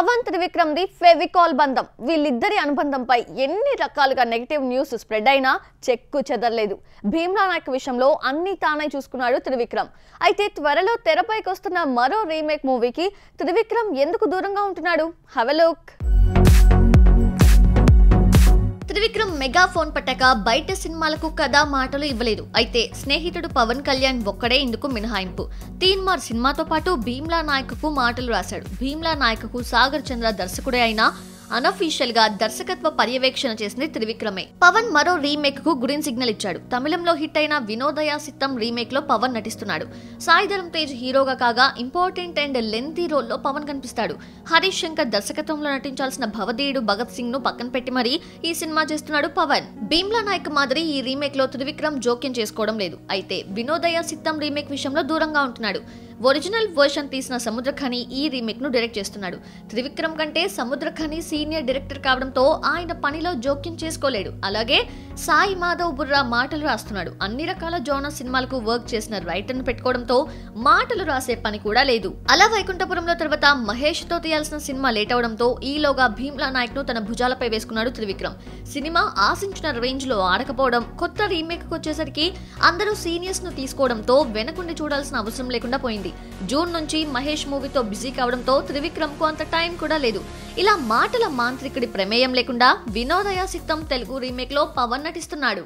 Pawan Trivikram the Fevicol బంధం. వీళ్ళిద్దరి అనుబంధంపై ఎన్ని రకాలుగా నెగిటివ్ న్యూస్ స్ప్రెడ్ అయినా చెక్కు చెదరలేదు. భీమ్లా నాయక్ విషయంలో అన్ని తానే చూసుకున్నాడు త్రివిక్రమ్. అయితే త్వరలో తెరపైకి వస్తున్న మరో రీమేక్ మూవీకి త్రివిక్రమ్ ఎందుకు దూరంగా ఉంటున్నాడు? హవలోక్ త్రివిక్రమ్ మెగా ఫోన్ పట్టాక బయట సినిమాలకు కథ మాటలు ఇవ్వలేదు. అయితే స్నేహితుడు పవన్ కళ్యాణ్ ఒక్కడే ఇందుకు మినహాయింపు. తీన్మార్ సినిమాతో పాటు భీమ్లా నాయకుకు మాటలు రాశాడు. భీమ్లా నాయకుకు సాగర్ చంద్ర దర్శకుడే అయినా అనఫీషియల్గా దర్శకత్వ పర్యవేక్షణ చేసింది త్రివిక్రమే. పవన్ మరో రీమేక్కు గ్రీన్ సిగ్నల్ ఇచ్చాడు. తమిళంలో హిట్ అయిన వినోదయ సిత్తం రీమేక్లో పవన్ నటిస్తున్నాడు. సాయిధరం తేజ్ హీరోగా కాగా ఇంపార్టెంట్ అండ్ లెంతీ రోల్లో పవన్ కనిపిస్తాడు. హరీష్ శంకర్ దర్శకత్వంలో నటించాల్సిన భవదేయుడు భగత్ సింగ్ను పక్కన పెట్టి మరీ ఈ సినిమా చేస్తున్నాడు పవన్. భీమ్లా నాయక్ మాదిరి ఈ రీమేక్లో త్రివిక్రమ్ జోక్యం చేసుకోవడం లేదు. అయితే వినోదయ సిత్తం రీమేక్ విషయంలో దూరంగా ఉంటున్నాడు. ఒరిజినల్ వర్షన్ తీసిన సముద్రఖని ఈ రీమేక్ను డైరెక్ట్ చేస్తున్నాడు. త్రివిక్రమ్ కంటే సముద్రఖని సీనియర్ డైరెక్టర్ కావడంతో ఆయన పనిలో జోక్యం చేసుకోలేడు. అలాగే సాయి మాధవ్ బుర్రా మాటలు రాస్తున్నాడు. అన్ని రకాల జోనర్ సినిమాలకు వర్క్ చేసిన రైటర్ను పెట్టుకోవడంతో మాటలు రాసే పని కూడా లేదు. అలా వైకుంఠపురంలో తర్వాత మహేష్తో తీయాల్సిన సినిమా లేట్ అవడంతో ఈలోగా భీమ్లా నాయక్ను తన భుజాలపై వేసుకున్నాడు త్రివిక్రమ్. సినిమా ఆశించిన రేంజ్లో ఆడకపోవడం కొత్త రీమేక్ వచ్చేసరికి అందరూ సీనియర్స్ను తీసుకోవడంతో వెనకుండి చూడాల్సిన అవసరం లేకుండా పోయింది. జూన్ నుంచి మహేష్ మూవీతో బిజీ కావడంతో త్రివిక్రమ్కు అంత టైం కూడా లేదు. ఇలా మాటల మాంత్రికుడి ప్రమేయం లేకుండా వినోదయ సిద్ధం తెలుగు రీమేక్లో పవన్ నటిస్తున్నాడు.